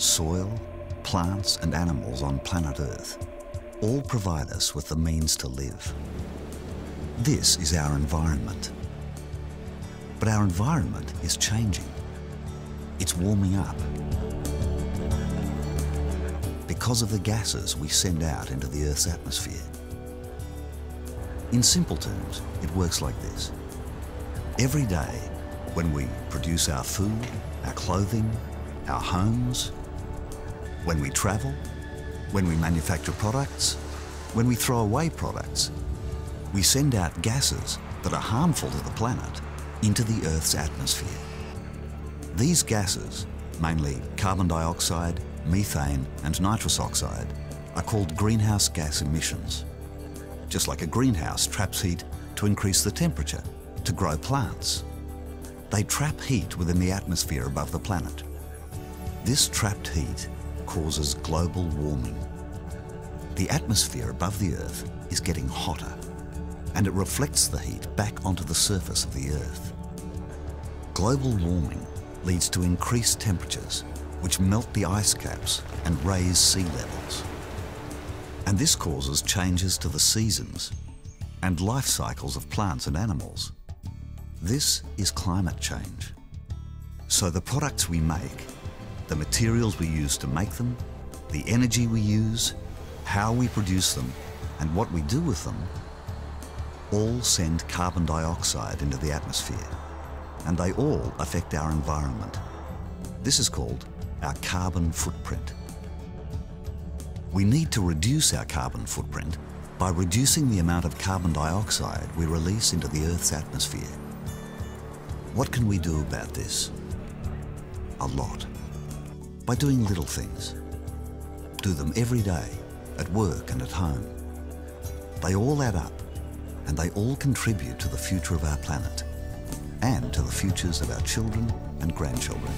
soil, plants and animals on planet Earth all provide us with the means to live. This is our environment. But our environment is changing. It's warming up. Because of the gases we send out into the Earth's atmosphere. In simple terms, it works like this. Every day, when we produce our food, our clothing, our homes, when we travel, when we manufacture products, when we throw away products, we send out gases that are harmful to the planet into the Earth's atmosphere. These gases, mainly carbon dioxide, methane and nitrous oxide, are called greenhouse gas emissions. Just like a greenhouse traps heat to increase the temperature, to grow plants. They trap heat within the atmosphere above the planet. This trapped heat causes global warming. The atmosphere above the Earth is getting hotter and it reflects the heat back onto the surface of the Earth. Global warming leads to increased temperatures which melt the ice caps and raise sea levels. And this causes changes to the seasons and life cycles of plants and animals. This is climate change. So the products we make, the materials we use to make them, the energy we use, how we produce them, and what we do with them, all send carbon dioxide into the atmosphere, and they all affect our environment. This is called our carbon footprint. We need to reduce our carbon footprint by reducing the amount of carbon dioxide we release into the Earth's atmosphere. What can we do about this? A lot. By doing little things. Do them every day, at work and at home. They all add up and they all contribute to the future of our planet and to the futures of our children and grandchildren.